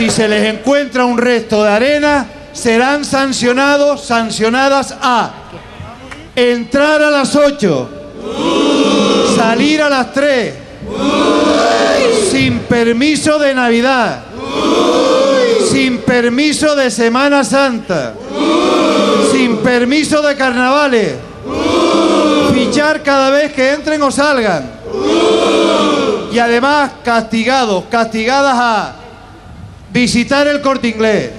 Si se les encuentra un resto de arena, serán sancionados, sancionadas a entrar a las 8, salir a las 3, sin permiso de Navidad, sin permiso de Semana Santa, sin permiso de carnavales, fichar cada vez que entren o salgan. Y además castigados, castigadas a visitar el corte inglés.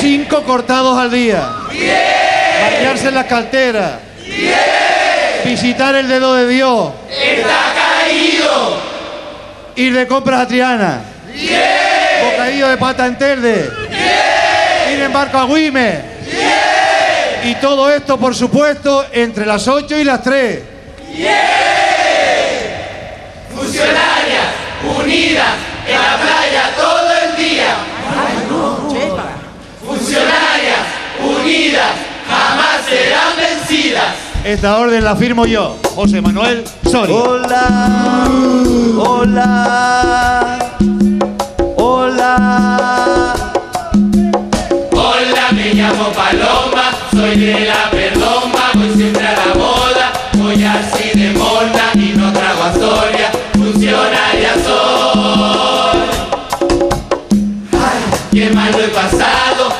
Cinco cortados al día. Bañarse en las carteras. Visitar el dedo de Dios. ¡Está caído! Ir de compras a Triana. Bocadillo de pata en Telde. Ir en barco a Guime. Y todo esto, por supuesto, entre las 8 y las 3. Funcionarias unidas en la playa todo el día. Funcionarias unidas jamás serán vencidas. Esta orden la firmo yo, José Manuel Soria. Hola, hola, hola. Qué mal lo he pasado,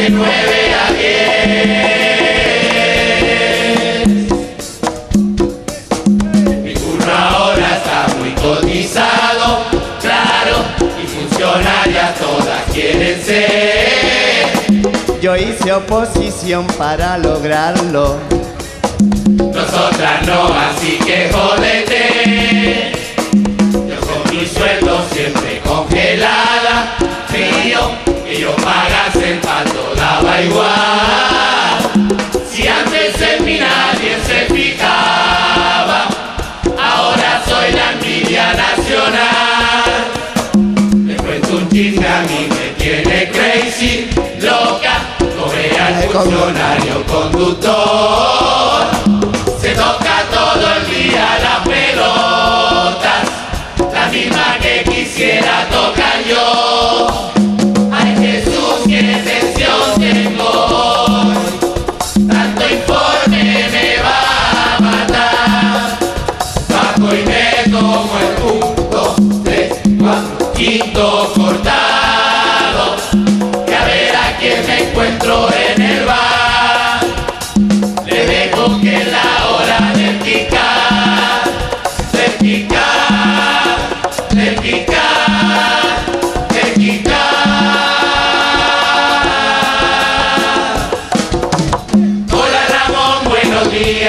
de nueve a diez. Mi turno ahora está muy cotizado, claro, y funcionarias todas quieren ser. Yo hice oposición para lograrlo. Nosotras no, así que jódete. Yo con mi sueldo siempre congelada, frío, que yo pagase el pato daba igual. Si antes en mí nadie se fijaba,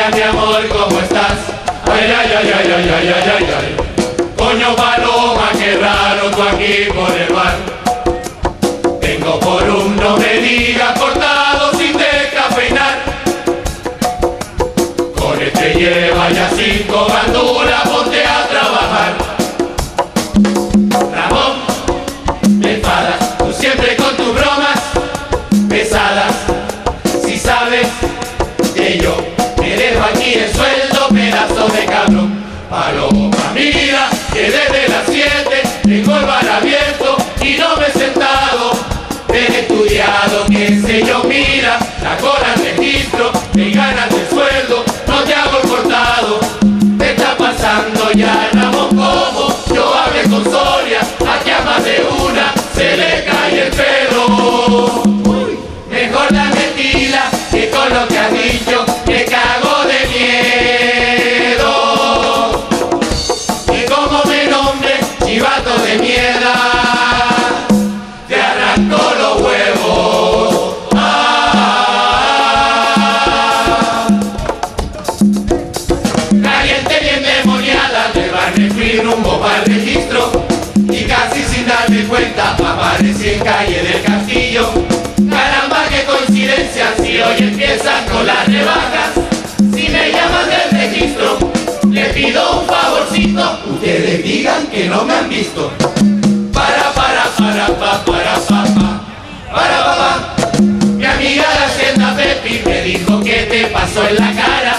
mi amor, ¿cómo estás? Ay, ay, ay, ay, ay, ay, ay, ay, ay. Coño paloma, qué raro tú aquí por el bar. Vengo por un no me digas cortado sin descafeinar. Con este lleva ya cinco banduras, ponte a trabajar. Paloma, mira que desde las siete tengo el bar abierto y no me he sentado. He estudiado, qué sé yo, mira, la cola registro, me ganas el sueldo, no te hago el cortado. Te está pasando ya, Ramón, como yo hablé con Soria, aquí Si me llaman del registro, le pido un favorcito. Ustedes digan que no me han visto. Para, para, para, pa, para, pa, pa. Para, pa, pa. Mi amiga la hacienda Pepi me dijo que te pasó en la cara.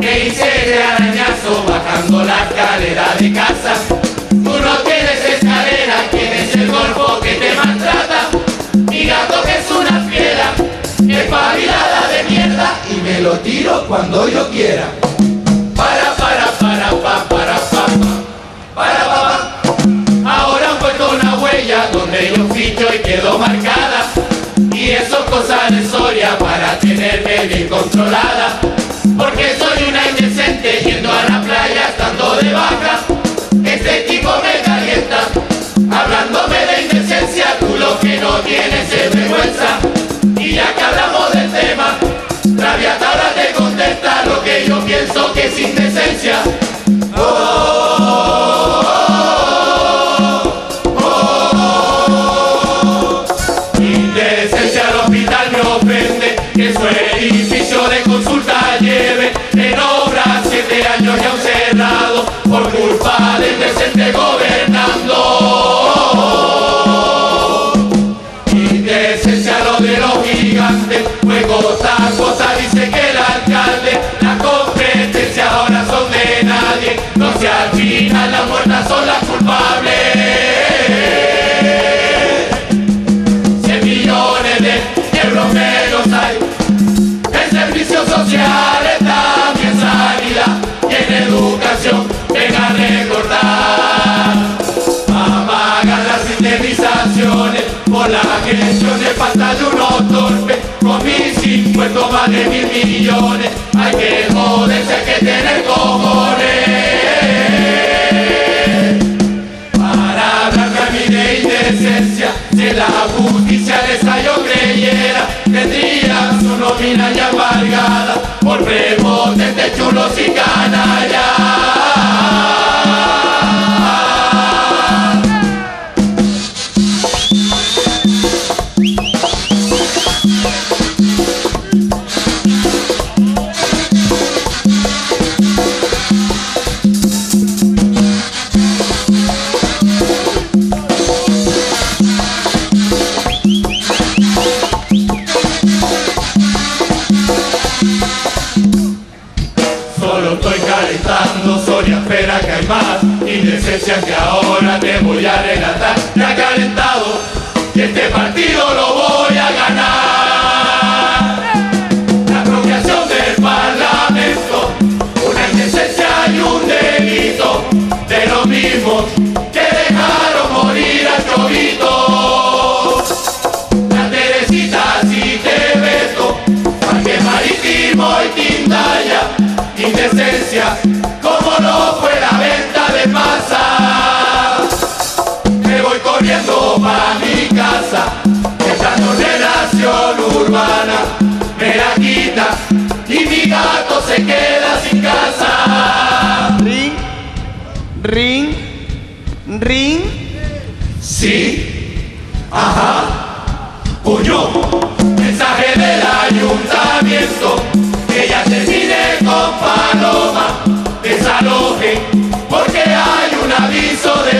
Que hice de arañazo bajando la escalera de casa. Lo tiro cuando yo quiera. Para, para, para, pa, para, pa, pa. Para, pa, pa. Ahora han puesto una huella donde yo ficho y quedó marcada. Y eso es cosa de Soria para tenerme bien controlada. Porque soy una indecente yendo a la playa estando de baja. Este tipo me calienta, hablándome de indecencia. Tú lo que que su edificio de consulta lleve en obra siete años ya un cerrado por culpa del indecente gobernando. Indecencia lo de los gigantes, fue a dice que el alcalde, la competencia ahora son de nadie, no sé al final las muertas son las culpables. De mil millones, hay que joderse, hay que tener cojones. Para hablarme a mí de indecencia, si la justicia de esa yo creyera, tendría su nómina ya embargada por prepotentes chulos y canallas. Calentando, Soria espera que hay más Indecencia que ahora te voy a relatar. Ya calentado, y este partido lo voy a ganar. La apropiación del parlamento Una indecencia y un delito De los mismos gato se queda sin casa. Ring, ring, ring. Sí, ajá, puño, mensaje del ayuntamiento, que ya termine con Paloma, desaloje, porque hay un aviso de.